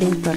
Đinh Phật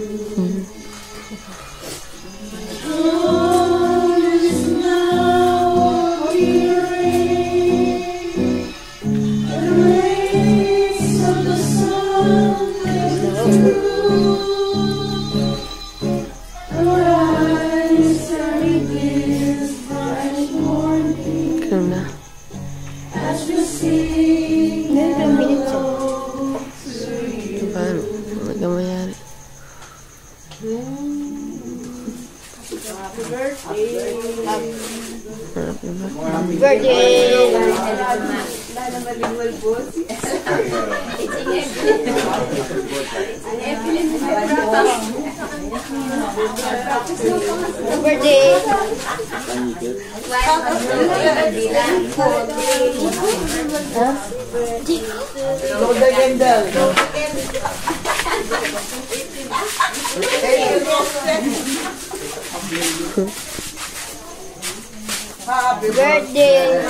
Kuna. Happy birthday. birthday. Happy birthday.